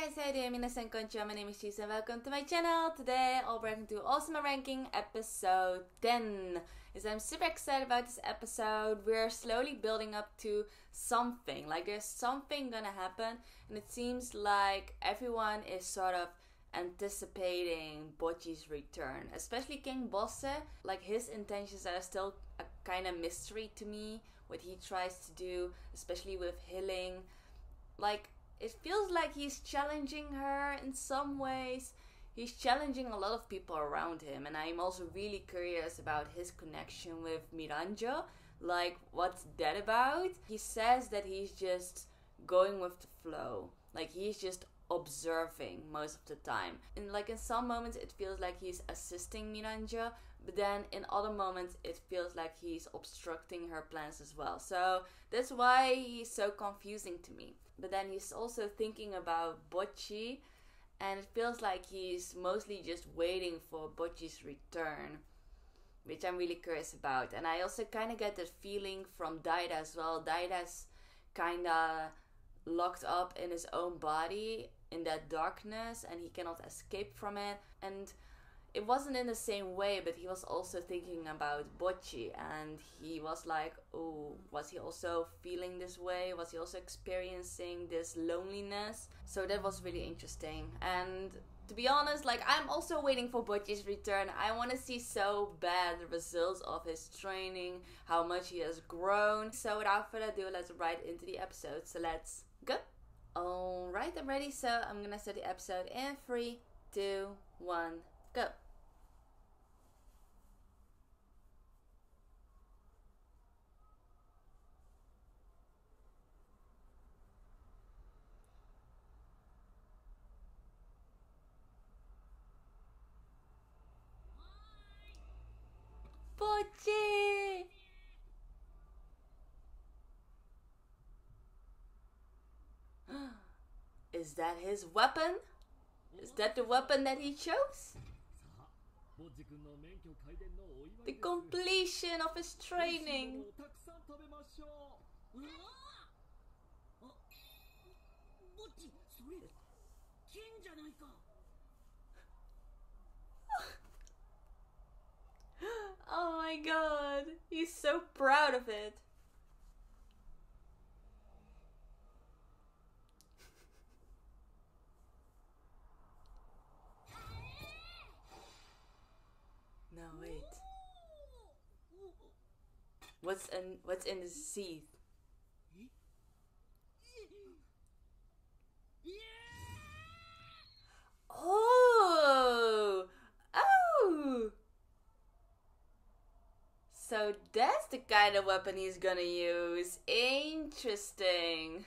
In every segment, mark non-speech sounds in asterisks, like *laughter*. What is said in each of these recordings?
guys, how you doing? Minasan konnichiwa, my name is Cheese and welcome to my channel. Today I'll bring to Ousama Ranking episode 10. Yes, I'm super excited about this episode. We're slowly building up to something. Like there's something gonna happen and it seems like everyone is sort of anticipating Bocchi's return. Especially King Bosse. Like his intentions are still a kind of mystery to me. What he tries to do, especially with Hiling. Like it feels like he's challenging her in some ways. He's challenging a lot of people around him, and I'm also really curious about his connection with Miranjo. Like, what's that about? He says that he's just going with the flow. Like, he's just observing most of the time. And, like, in some moments, it feels like he's assisting Miranjo, but then in other moments, it feels like he's obstructing her plans as well. So, that's why he's so confusing to me but then he's also thinking about Bocchi, and it feels like he's mostly just waiting for Bocchi's return, which I'm really curious about. And I also kind of get the feeling from Daida as well. Daida's kind of locked up in his own body in that darkness, and he cannot escape from it. And it wasn't in the same way, but he was also thinking about Bocchi, and he was like, "Oh, was he also feeling this way? Was he also experiencing this loneliness?" So that was really interesting. And to be honest, like I'm also waiting for Bocchi's return. I want to see so bad the results of his training, how much he has grown. So without further ado, let's right into the episode. So let's go. Alright, I'm ready. So I'm gonna start the episode in three, two, one, go. *gasps* Is that his weapon? Is that the weapon that he chose? The completion of his training. *laughs* Oh my god, he's so proud of it. no, wait. What's in what's in the seed? Oh! Oh! That's the kind of weapon he's gonna use. Interesting.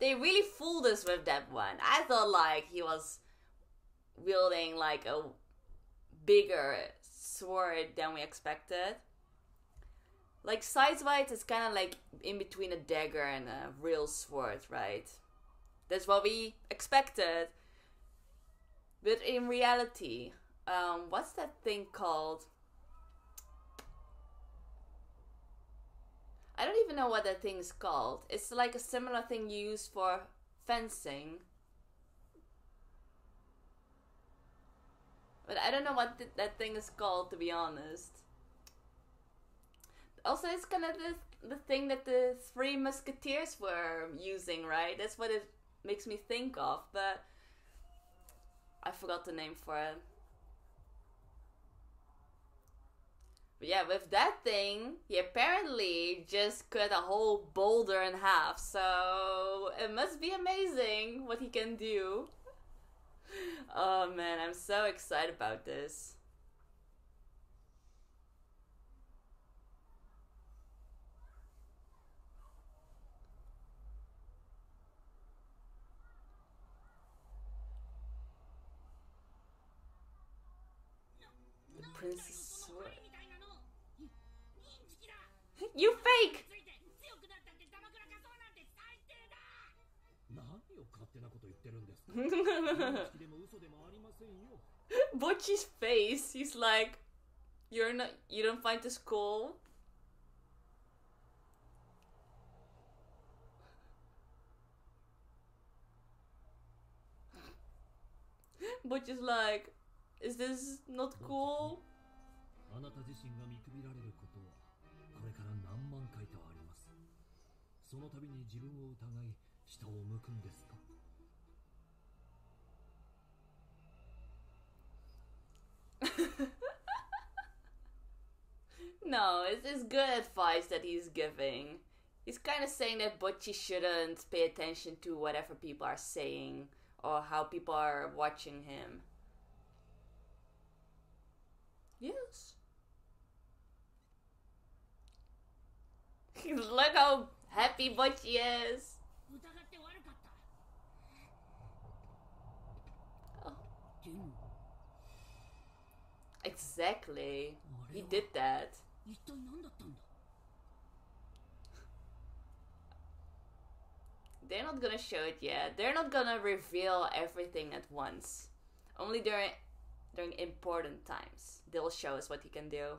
They really fooled us with that one. I thought like he was wielding like a bigger sword than we expected. Like size wise, it's kind of like in between a dagger and a real sword, right? That's what we expected. But in reality, um, what's that thing called? I don't even know what that thing is called. It's like a similar thing used for fencing. But I don't know what th that thing is called, to be honest. Also, it's kind of the, the thing that the Three Musketeers were using, right? That's what it makes me think of, but I forgot the name for it. But yeah, with that thing, he apparently just cut a whole boulder in half. So it must be amazing what he can do. Oh man, I'm so excited about this. The princess んよ *laughs* Bocchi's face, he's like, you're not, you don't find this cool? but just like, is this not cool? *laughs* その度に自分を疑い下を向くんですか No, *laughs* it's, it's good advice that he's giving. He's kind of saying that Bocchi shouldn't pay attention to whatever people are saying or how people are watching him. Yes. *laughs* Look how Happy but yes. Exactly. He did that. They're not gonna show it yet. They're not gonna reveal everything at once. Only during during important times. They'll show us what he can do.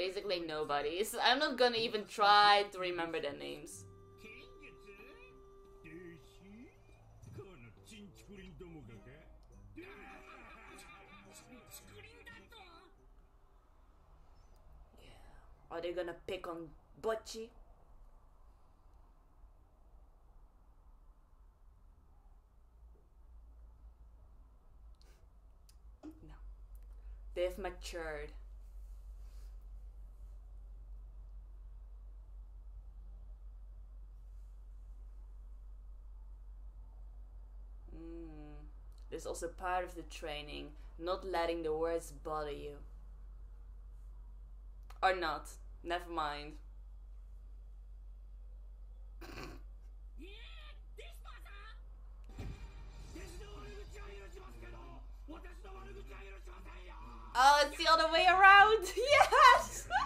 basically nobodies. I'm not gonna even try to remember their names. Are they gonna pick on Bocchi? No. They've matured. is also part of the training, not letting the words bother you. Or not. Never mind. Oh, it's the other way around. *laughs* Yes. *laughs*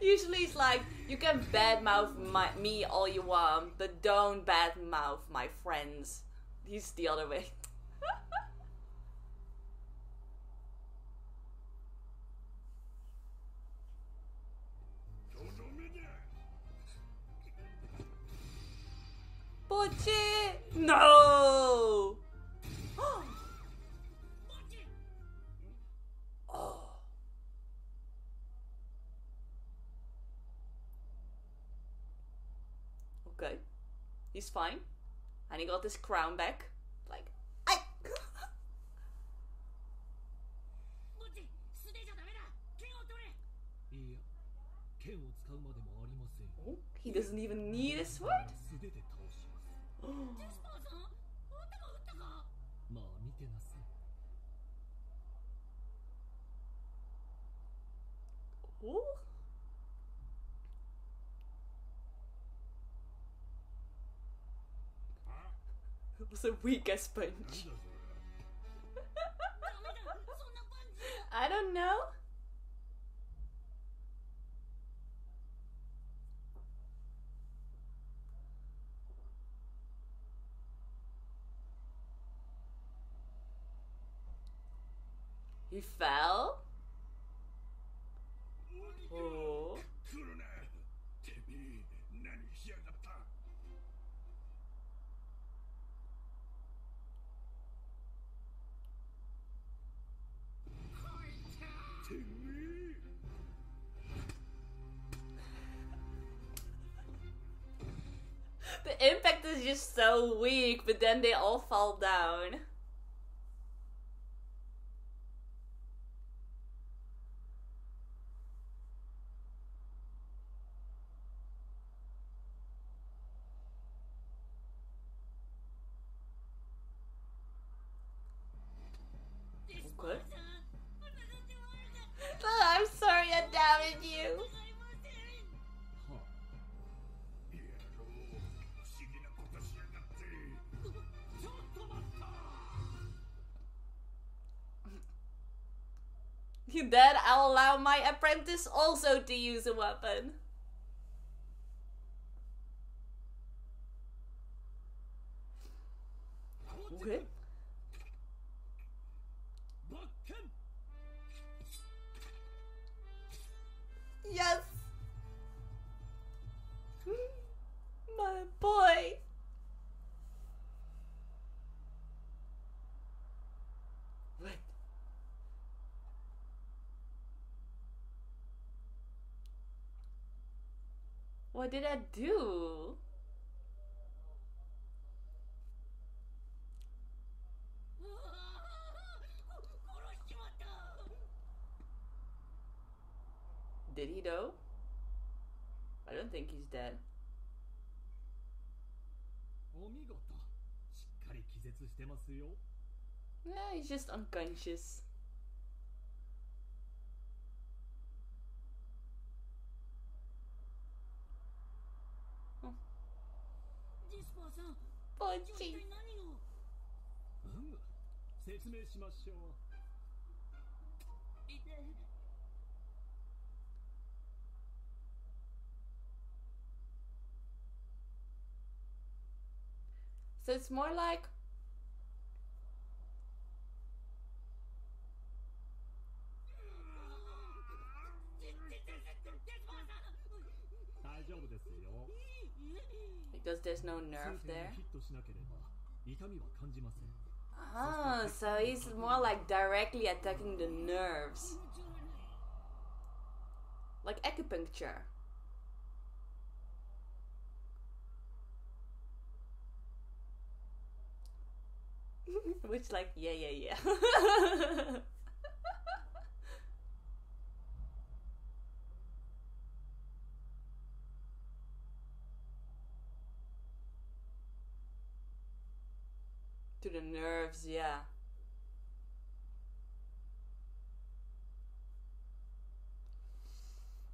Usually it's like you can badmouth my, me all you want, but don't badmouth my friends. He's the other way. Bocchi! No! *gasps* Oh. Okay. He's fine and he got his crown back. Like, I. *laughs* oh, he doesn't even need a sword? the weaker sponge. I don't know. The impact is just so weak, but then they all fall down. My apprentice also to use a weapon. What did I do? うわーこ殺しちまった Did he though? I don't think he's dead. お見事しっかり気絶してますよ Yeah, he's just unconscious. さん Pochi. 一体何をうむ説明しましょういて So it's more like because there's no nerve there. Oh, so he's more like directly attacking the nerves. Like acupuncture. *laughs* Which like, yeah, yeah, yeah. *laughs* to the nerves, yeah.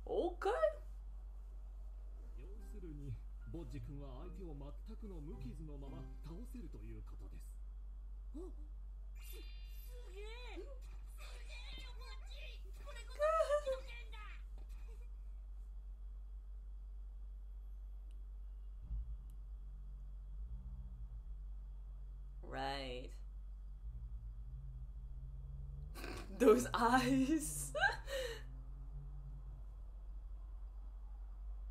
Okay. 要するにボッジ君は相手を全くの無傷のまま倒せるということですすすげえ Those *laughs* eyes.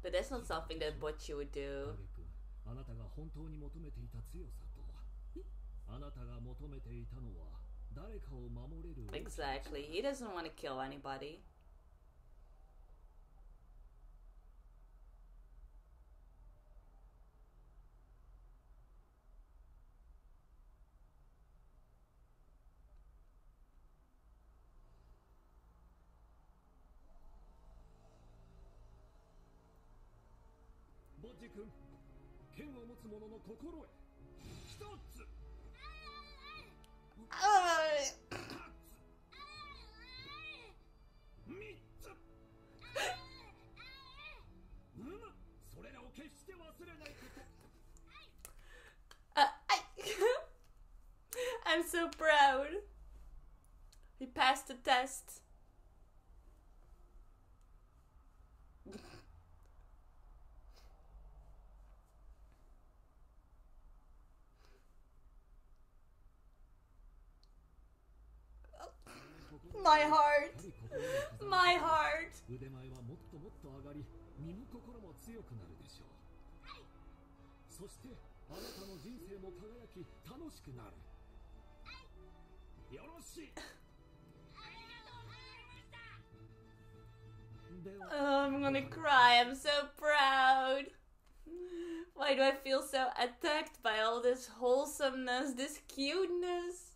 but that's not something that Bocchi would do. 影君あなたが本当に求めていた強さとはあなたが求めていたのは誰かを守れる Exactly. He doesn't want to kill anybody.「 心へ一つ Uh, 三つうむそれらを決して忘れないこと uh, I, *laughs* I'm so proud. He passed the test. My heart. やはり心に刻ま My れて heart. 腕前はもっともっと上がり身も心も強くなるでしょうそしてあなたの人生も輝き楽しくなるよろしいでは Oh, I'm gonna cry. I'm so proud. Why do I feel so attacked by all this wholesomeness, this cuteness?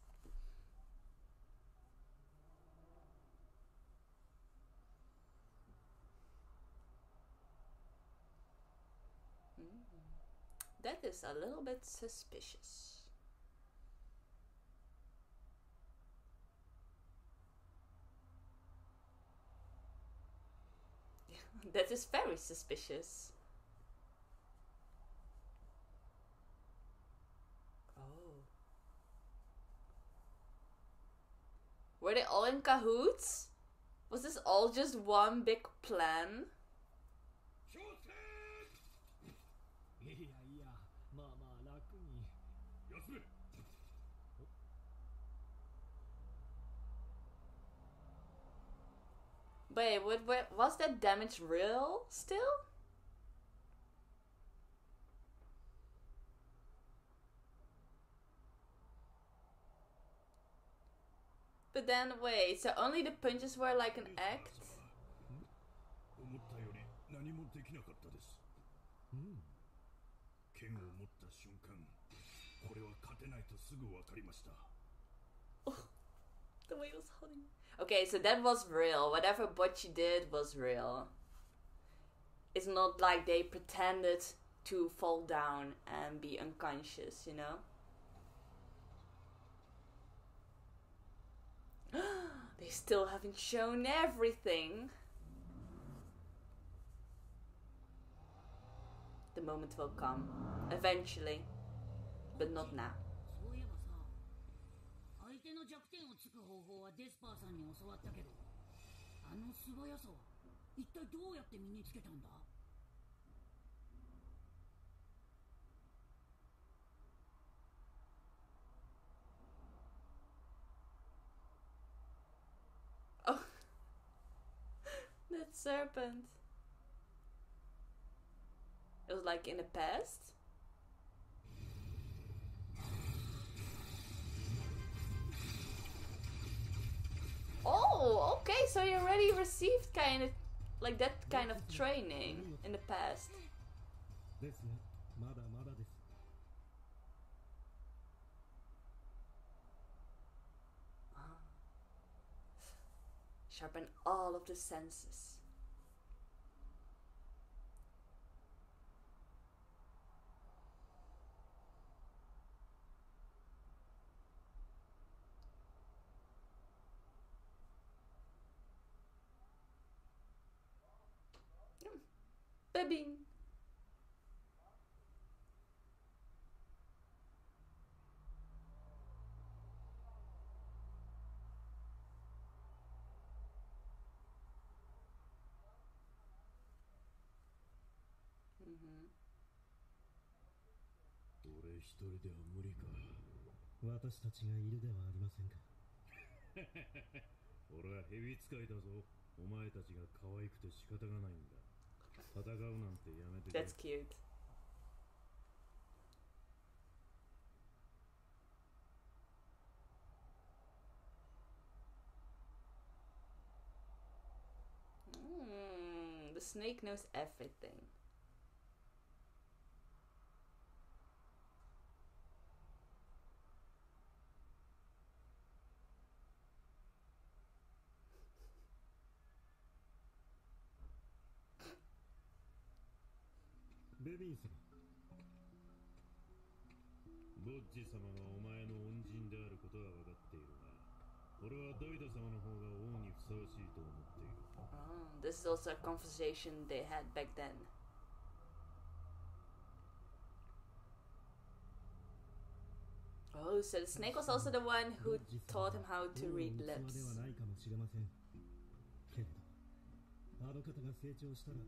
That is a little bit suspicious. *laughs* that is very suspicious. Oh. Were they all in cahoots? Was this all just one big plan? Wait, what, what, was that damage real still? But then, wait, so only the punches were like an act? Hmm. The way he was holding. Okay, so that was real. Whatever Bocchi did was real. It's not like they pretended to fall down and be unconscious, you know? *gasps* they still haven't shown everything. The moment will come. Eventually. But not now. 法はデスパーさんに教わったけどあの素早さは一体どうやって身につけたんだ Oh. that serpent. It was like in the past. Oh, okay, so you already received kind of like that kind of training in the past. Ah. Sharpen all of the senses. Mhm. 俺一人では無理か。私たちがいるではありませんか。*laughs* 俺は蛇使いだぞ。お前たちが可愛くて仕方がないんだ戦うなんてやめてくれ That's cute. Mm, the snake knows everything. ベビン様ボッジ様がお前の恩人であることは分かっているが俺はダイダ様の方が王にふさわしいと思っている Oh, this is also a conversation they had back then. Oh, so the snake was also the one who taught him how to 王の read 器では lips. ないかもしれませんけれどあの方が成長したら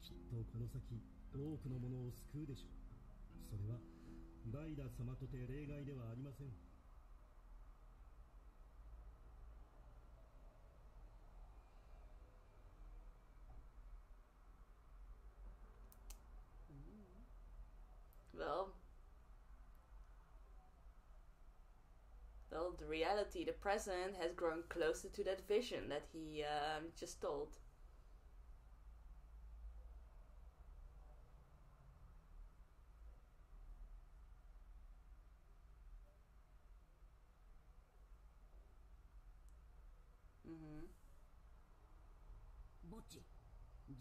きっとこの先 多くのものを救うでしょうそれはダイダ様とて例外ではありません Well, well, the reality, the present, has grown closer to that vision that he um, just told.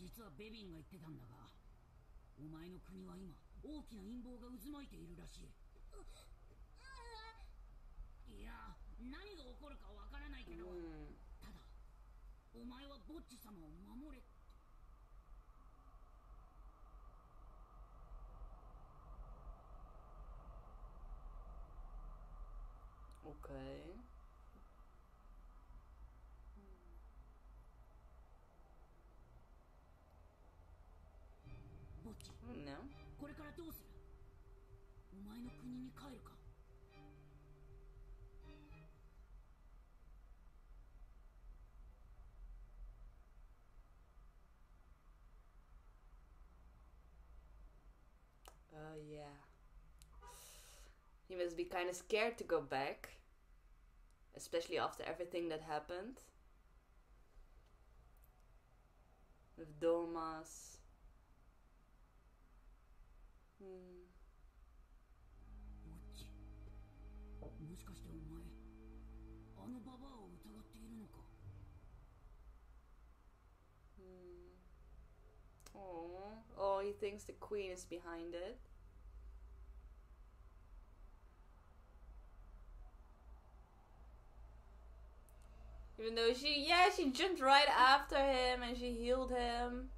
実はベビンが言ってたんだがお前の国は今大きな陰謀が渦巻いているらしいいや何が起こるかわからないけど、Mm. ただお前はボッチ様を守れ Okay. ボッチ No. これからどうするお前の国に帰るか Oh yeah. He must be kind of scared to go back, especially after everything that happened with Domas. Hmm. ボッチもしかしてお前あのババアを疑っているのか Hmm. Oh. Oh, he thinks the queen is behind it. Even though she, yeah, she jumped right after him and she healed him.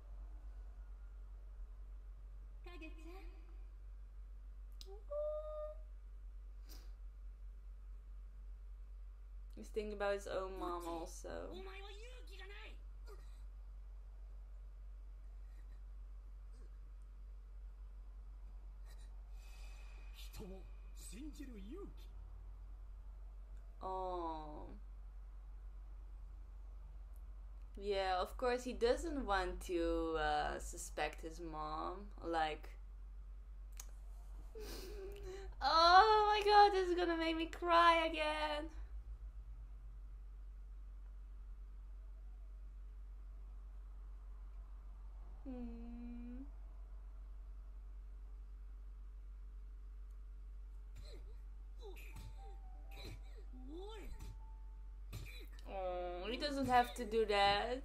He's thinking about his own mom also. Oh. Yeah, of course he doesn't want to uh, suspect his mom. Like, *laughs* oh my god, this is gonna make me cry again. Hmm. Oh, he doesn't have to do that.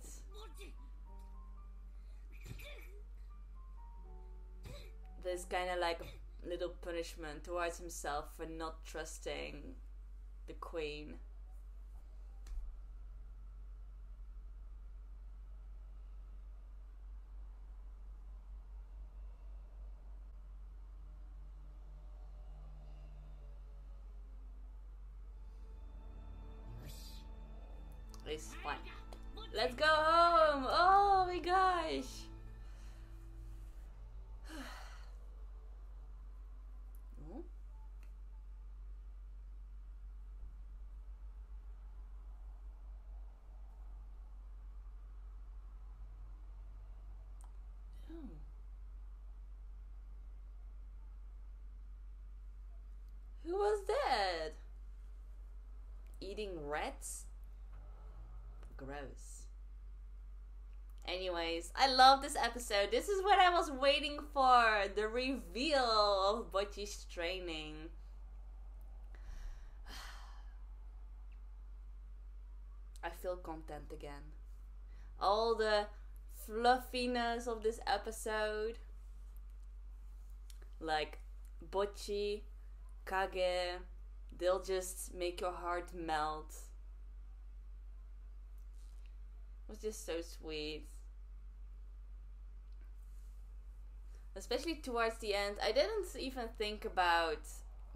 There's kind of like a little punishment towards himself for not trusting the queen. Eating rats? Gross. Anyways, I love this episode. This is what I was waiting for the reveal of Bocchi's training. *sighs* I feel content again. All the fluffiness of this episode, like Bocchi, Kage, they'll just make your heart melt It was just so sweet. Especially towards the end, I didn't even think about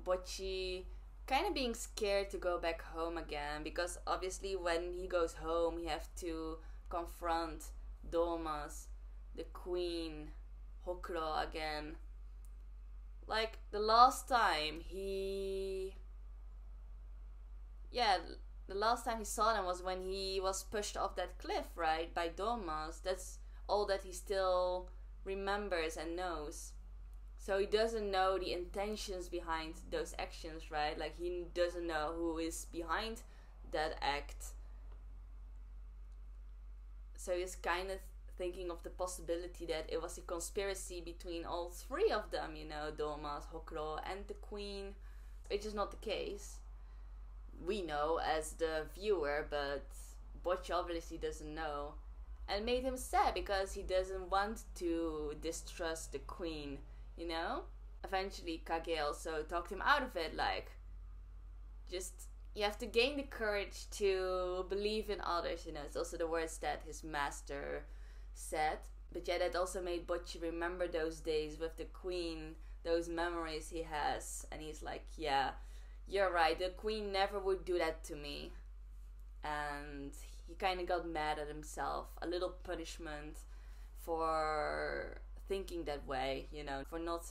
Bocchi kind of being scared to go back home again because obviously when he goes home, he have to confront Domas, the queen, Hokuro again. Like the last time he yeah, the last time he saw them was when he was pushed off that cliff, right, by Domas. That's all that he still remembers and knows. So he doesn't know the intentions behind those actions, right? Like he doesn't know who is behind that act. So he's kind of thinking of the possibility that it was a conspiracy between all three of them, you know, Domas, Hokuro, and the queen, which is not the case we know as the viewer, but Bocchi obviously doesn't know. And made him sad because he doesn't want to distrust the queen, you know? Eventually, Kage also talked him out of it, like, just, you have to gain the courage to believe in others, you know? It's also the words that his master said. But yeah, that also made Bocchi remember those days with the queen, those memories he has. And he's like, yeah, you're right, the queen never would do that to me. And he kind of got mad at himself, a little punishment for thinking that way, you know, for not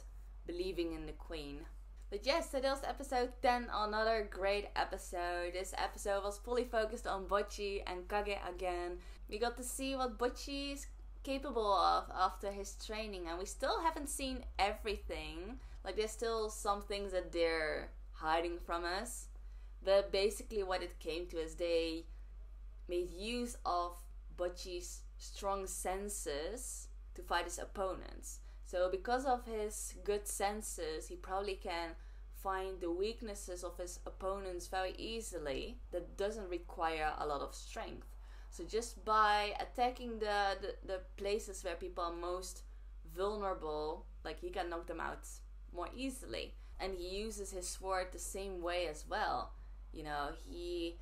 believing in the queen. But yes, so that was episode 10, another great episode. This episode was fully focused on Bocchi and Kage again. We got to see what Bocchi is capable of after his training, and we still haven't seen everything. Like, there's still some things that they're hiding from us. But basically, what it came to is they made use of Bocchi's strong senses to fight his opponents. So, because of his good senses, he probably can find the weaknesses of his opponents very easily. That doesn't require a lot of strength. So, just by attacking the, the, the places where people are most vulnerable, like he can knock them out more easily. And he uses his sword the same way as well. You know, he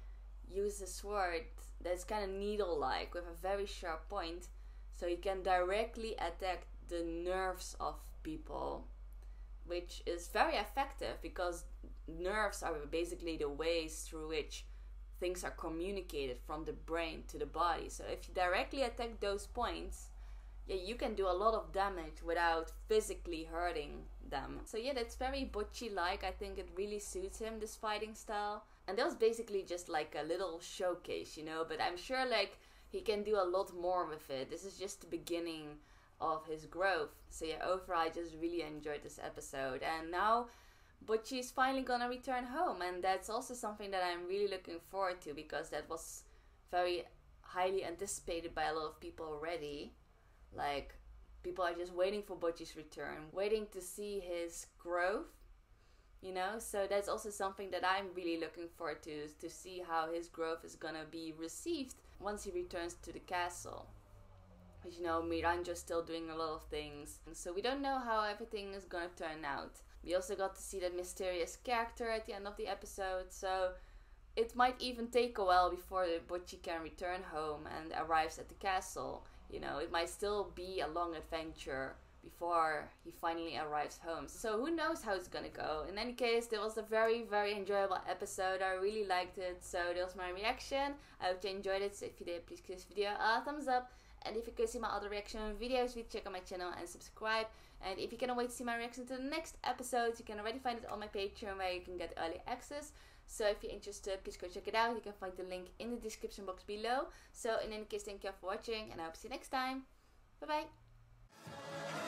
uses a sword that's kind of needle like with a very sharp point so he can directly attack the nerves of people which is very effective because nerves are basically the ways through which things are communicated from the brain to the body so if you directly attack those points yeah you can do a lot of damage without physically hurting them. So yeah that's very bocchi like i think it really suits him this fighting style. And that was basically just like a little showcase you know? But i'm sure like he can do a lot more with it. This is just the beginning of his growth. So yeah overall i just really enjoyed this episode. And now Bocchi's finally gonna return home. And that's also something that i'm really looking forward to because that was very highly anticipated by a lot of people already like people are just waiting for Bocchi's return waiting to see his growth you know? So that's also something that i'm really looking forward to to see how his growth is gonna be received once he returns to the castle. But you know miranjo's still doing a lot of things and so we don't know how everything is gonna turn out. We also got to see that mysterious character at the end of the episode so it might even take a while before Bocchi can return home and arrives at the castle you know it might still be a long adventure before he finally arrives home. So who knows how it's gonna go. In any case, it was a very, very enjoyable episode. I really liked it. So that was my reaction. I hope you enjoyed it. So if you did, please give this video a thumbs up. And if you could see my other reaction videos, please check out my channel and subscribe. And if you cannot wait to see my reaction to the next episodes, you can already find it on my Patreon where you can get early access. So if you're interested, please go check it out. You can find the link in the description box below. So in any case, thank you all for watching and I hope to see you next time. Bye bye.